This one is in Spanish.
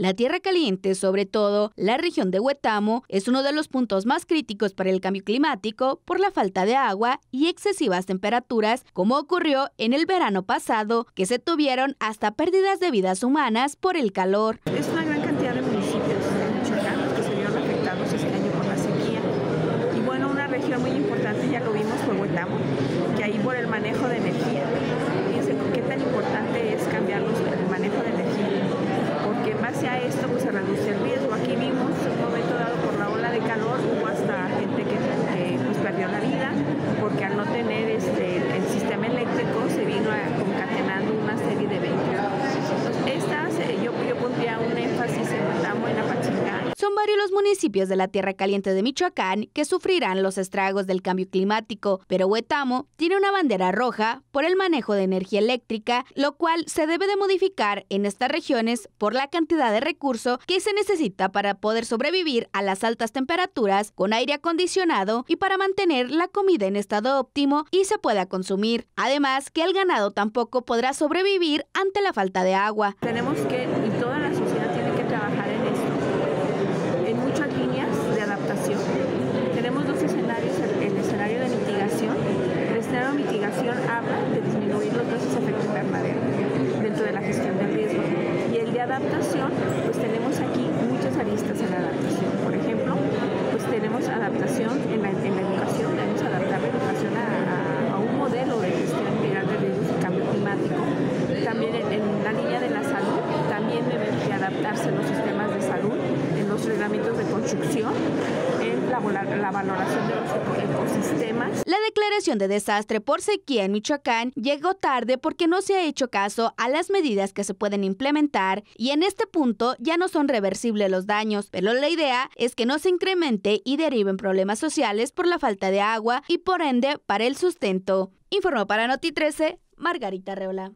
La Tierra Caliente, sobre todo la región de Huetamo, es uno de los puntos más críticos para el cambio climático por la falta de agua y excesivas temperaturas, como ocurrió en el verano pasado, que se tuvieron hasta pérdidas de vidas humanas por el calor. Es una gran cantidad de municipios michoacanos que se vieron afectados este año por la sequía. Y bueno, una región muy importante, ya lo vimos, fue Huetamo, que ahí por el manejo de energía. Fíjense qué tan importante es cambiar el manejo de energía, porque en base a esto pues, se reduce el riesgo. Aquí vimos un momento dado por la ola de calor, hubo hasta gente que, que pues, perdió la vida, porque al no tener este, el sistema eléctrico se vino a, concatenando una serie de eventos. Entonces, estas, eh, yo, yo pondría un énfasis en Huetamo, en Apachingán. Son varios los municipios de la Tierra Caliente de Michoacán que sufrirán los estragos del cambio climático, pero Huetamo tiene una bandera roja por el manejo de energía eléctrica, lo cual se debe de modificar en estas regiones por la cantidad de recurso que se necesita para poder sobrevivir a las altas temperaturas con aire acondicionado y para mantener la comida en estado óptimo y se pueda consumir. Además, que el ganado tampoco podrá sobrevivir ante la falta de agua. Tenemos que, y toda la sociedad tiene que trabajar en esto, en muchas líneas de adaptación. Tenemos dos escenarios, el escenario de mitigación. El escenario de habla de disminuir los de efecto invernadero dentro de la gestión del riesgo. Y el de adaptación, pues tenemos aquí muchas aristas en la adaptación. Por ejemplo, pues tenemos adaptación en la, en la educación, debemos adaptar la educación a, un modelo de gestión integral de riesgos y cambio climático. También en, la línea de la salud, también deben de adaptarse los sistemas de salud, en los reglamentos de construcción, la valoración de los ecosistemas. La declaración de desastre por sequía en Michoacán llegó tarde porque no se ha hecho caso a las medidas que se pueden implementar y en este punto ya no son reversibles los daños, pero la idea es que no se incremente y deriven problemas sociales por la falta de agua y por ende para el sustento. Informó para Noti 13 Margarita Reola.